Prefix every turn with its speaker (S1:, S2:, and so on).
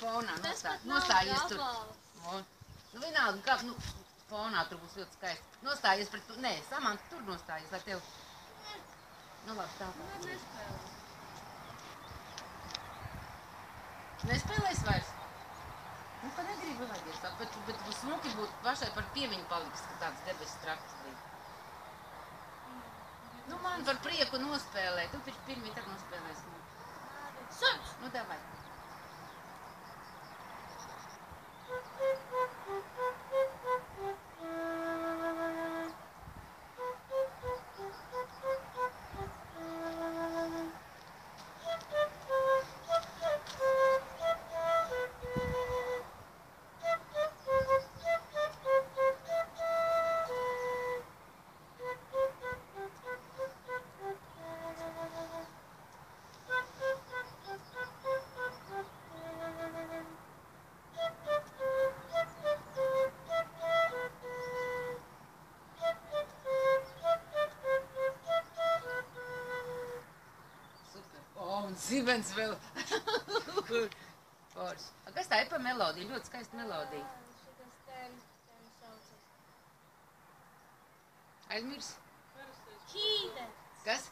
S1: fonā
S2: Tas
S1: nostā,
S2: pat nav
S1: nostājies tur. O, Nu, vienalga, kā, nu, fonā tur būs ļoti skaisti. Nostājies pret, tu- nē, Samanta, tur nostājies, lai tev, nu, labi, tā
S2: Man
S1: kā.
S2: nespēlē.
S1: Nespēlēs vairs? Nu, ka negribu laidies tā, bet, bet smuki būt pašai par piemiņu paliks, ka tāds debesis traks bija. Nu, man par prieku nospēlē, tu pirmie tad nospēlēsi. Nu,
S2: Suns!
S1: nu davai. Un zibens vēl. Forši. Kas tā ir pa melodiju? Ļoti skaista melodija. Aizmirs?
S2: Hīdens.
S1: Kas?